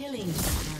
Killing spree.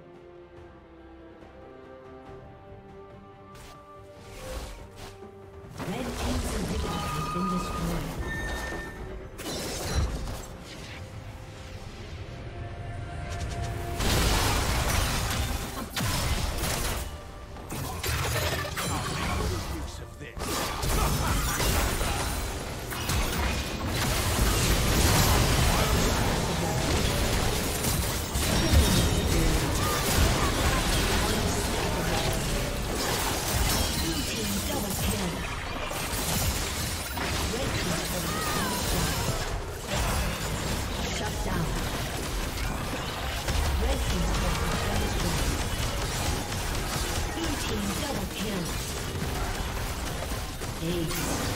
Disconnected.